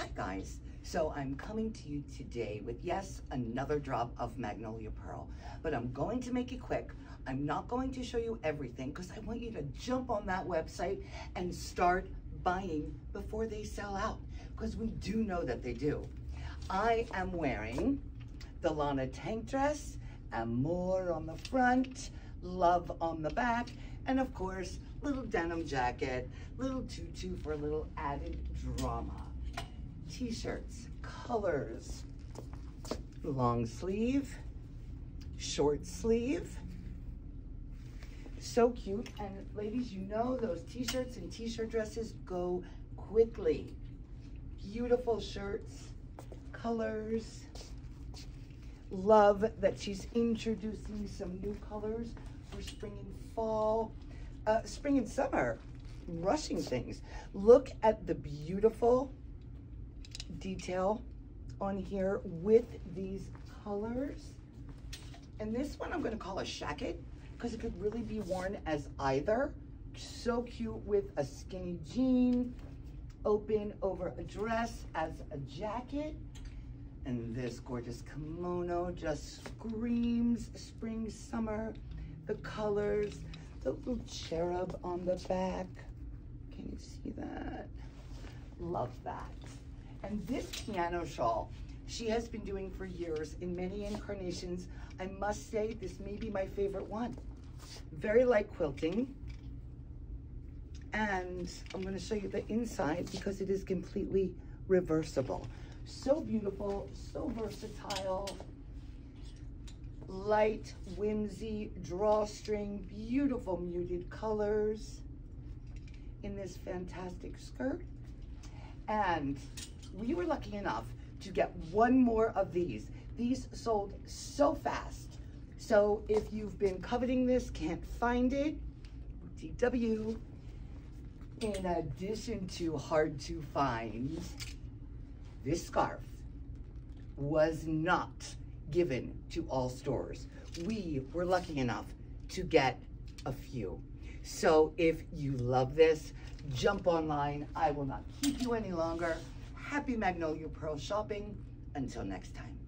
Hi guys. So I'm coming to you today with, yes, another drop of Magnolia Pearl, but I'm going to make it quick. I'm not going to show you everything because I want you to jump on that website and start buying before they sell out because we do know that they do. I am wearing the Lana tank dress, Amour on the front, Love on the back, and of course, little denim jacket, little tutu for a little added drama. T-shirts, colors, long sleeve, short sleeve. So cute. And ladies, you know those t-shirts and t-shirt dresses go quickly. Beautiful shirts, colors. Love that she's introducing some new colors for spring and fall, uh, spring and summer, rushing things. Look at the beautiful detail on here with these colors. And this one I'm gonna call a shacket because it could really be worn as either. So cute with a skinny jean, open over a dress as a jacket. And this gorgeous kimono just screams spring, summer. The colors, the little cherub on the back. Can you see that? Love that. And this piano shawl, she has been doing for years in many incarnations. I must say, this may be my favorite one. Very light quilting. And I'm gonna show you the inside because it is completely reversible. So beautiful, so versatile. Light, whimsy, drawstring, beautiful muted colors in this fantastic skirt. And we were lucky enough to get one more of these. These sold so fast. So if you've been coveting this, can't find it, DW, in addition to hard to find, this scarf was not given to all stores. We were lucky enough to get a few. So if you love this, jump online. I will not keep you any longer. Happy Magnolia Pearl shopping. Until next time.